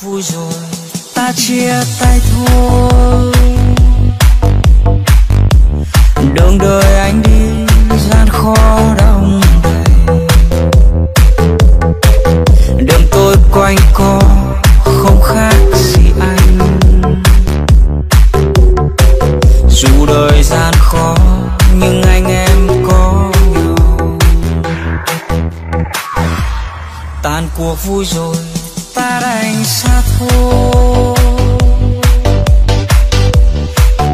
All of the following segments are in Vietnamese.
vui rồi, ta chia tay thôi. Đường đời anh đi, gian khó đông đầy. Đường tôi quanh co cuộc vui rồi, ta đành xa thôi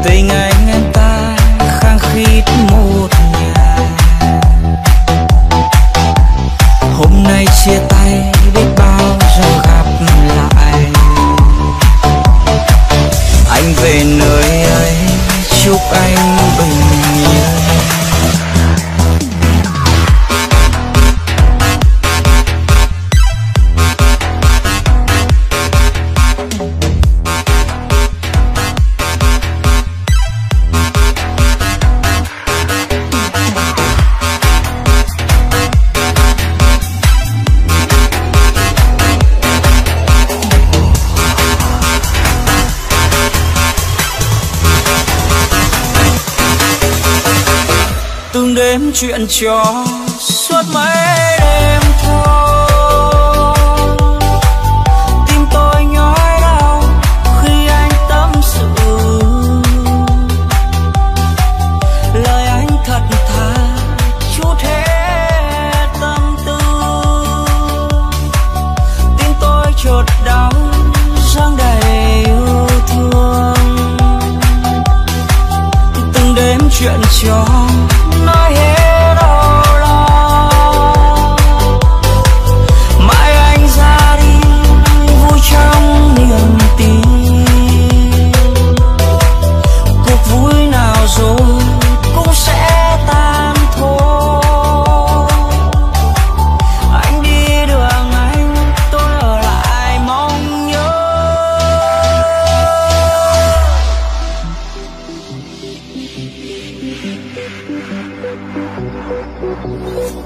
tình anh em ta khăng khít một nhà. Hôm nay chia tay biết bao giờ gặp lại. Anh về nơi ấy, chúc anh đêm chuyện trò chuyện trò nói hết Thank you.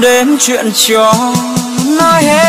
Đêm chuyện trò nói hết